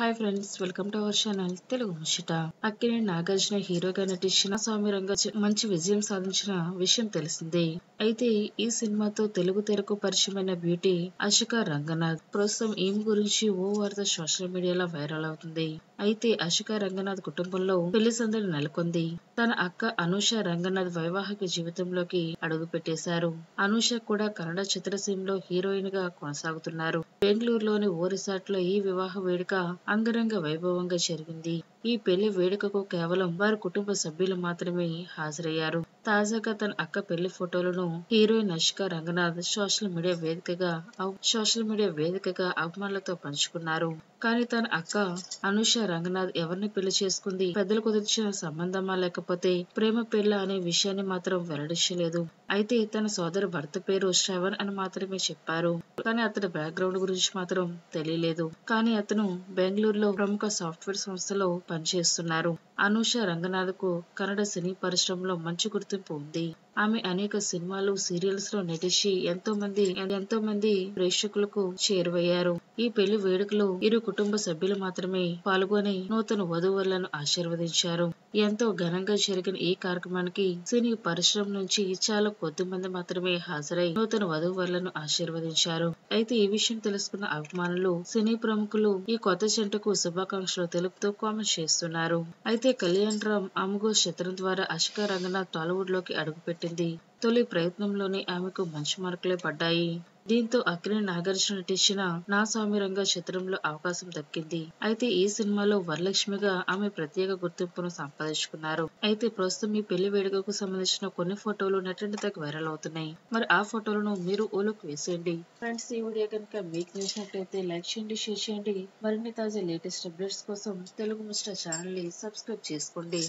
Hi friends welcome to our channel Telugu ముచ్చట. అక్కినే నాగార్జున హీరోగా నటించిన స్వామి రంగ మంచి విజయం సాధించిన విషయం తెలిసిందే. అయితే ఈ సినిమాతో తెలుగు తెరకు పరిచయమైన బ్యూటీ అశిక రంగనాథ్. ప్రస్తుతం ఈమె గురించి ఓ వార్త సోషల్ మీడియాలో వైరల్ అవుతుంది. అయితే అశిక రంగనాథ్ కుటుంబంలో పెళ్ళి సందడి నెలకొంది. తన అక్క అనూష రంగనాథ్ వైవాహిక జీవితంలోకి అడుగు పెట్టేశారు అనూష కూడా కన్నడ చిత్రసీమలో హీరోయిన్గా కొనసాగుతున్నారు. బెంగళూరులోని ఓ రిసార్ట్లో ఈ వివాహ వేడుక అంగరంగ వైభవంగా జరిగింది. ఈ పెళ్ళి వేడుకకు కేవలం వారి కుటుంబ సభ్యులు మాత్రమే హాజరయ్యారు. తాజాగా తన అక్క పెళ్ళి ఫోటోలను heroine Ashika Ranganath social media వేదికగా సోషల్ మీడియా వేదికగా అభిమానులతో పంచుకున్నారు. కానీ తన అక్క అనుష రంగనాథ్ ఎవరిని పెళ్ళి చేసుకుంది? పెద్దలు కుదిర్చిన సంబంధమా లేకపోతే ప్రేమ పెళ్ళ అనే విషయాన్ని మాత్రం వెల్లడించలేదు. అయితే తన సోదరు భర్త పేరు శ్రవణ్ అని మాత్రమే చెప్పారు. కానీ అతని బ్యాక్గ్రౌండ్ గురించి మాత్రం తెలియలేదు. కానీ అతను బెంగళూరులో ప్రముఖ సాఫ్ట్వేర్ సంస్థలో pan disso, Naru. Anusha రంగనాథ్కు Kannada సినీ పరిశ్రమలో మంచి గుర్తింపు ఉంది. ఆమె అనేక సినిమాలు సీరియల్స్లో నటించి ఎంతో మంది ఎంతో మంది ప్రేక్షకులకు చేరువయ్యారు. ఈ పెళ్ళి వేడుకలో ఇరు కుటుంబ సభ్యులు మాత్రమే పాల్గొని నూతన వధువులను ఆశీర్వదించారు. ఎంతో ఘనంగా జరిగిన ఈ కార్యక్రమానికి సినీ పరిశ్రమ నుంచి చాలా కొద్ది మంది మాత్రమే హాజరై నూతన వధువులను ఆశీర్వదించారు. అయితే ఈ విషయం తెలుసుకున్న అభిమానులు సినీ ప్రముఖులు ఈ కొత్త జంటకు శుభాకాంక్షలు తెలుపుతూ కామెంట్ చేస్తున్నారు. అయితే కళ్యాణ్ రామ్ అముగో శత్రుం ద్వారా అశిక రంగనాథ్ టాలీవుడ్లోకి అడుగుపెట్టింది. తొలి ప్రయత్నంలోనే ఆమెకు మంచి మార్కులే పడ్డాయి. దీంతో అక్కినే నాగార్జున నటించిన నా స్వామి రంగ చిత్రంలో అవకాశం దక్కింది. అయితే ఈ సినిమాలో వరలక్ష్మిగా ఆమె ప్రత్యేక గుర్తింపును సంపాదించుకున్నారు. అయితే ప్రస్తుతం ఈ పెళ్ళి వేడుకకు సంబంధించిన కొన్ని ఫోటోలు నటన దగ్గర వైరల్ అవుతున్నాయి. మరి ఆ ఫోటోలను మీరు ఓలోకి వేసేయండి. ఫ్రెండ్స్ ఈ వీడియో కనుక మీకు నచ్చినట్లయితే లైక్ చేయండి షేర్ చేయండి. మరిన్ని తాజా లేటెస్ట్ అప్డేట్స్ కోసం తెలుగు మిస్టర్ ఛానల్ని సబ్స్క్రైబ్ చేసుకోండి.